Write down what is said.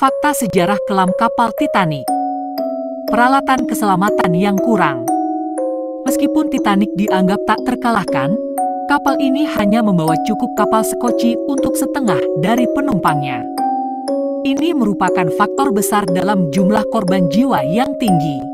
Fakta sejarah kelam kapal Titanic. Peralatan keselamatan yang kurang. Meskipun Titanic dianggap tak terkalahkan, kapal ini hanya membawa cukup kapal sekoci untuk setengah dari penumpangnya. Ini merupakan faktor besar dalam jumlah korban jiwa yang tinggi.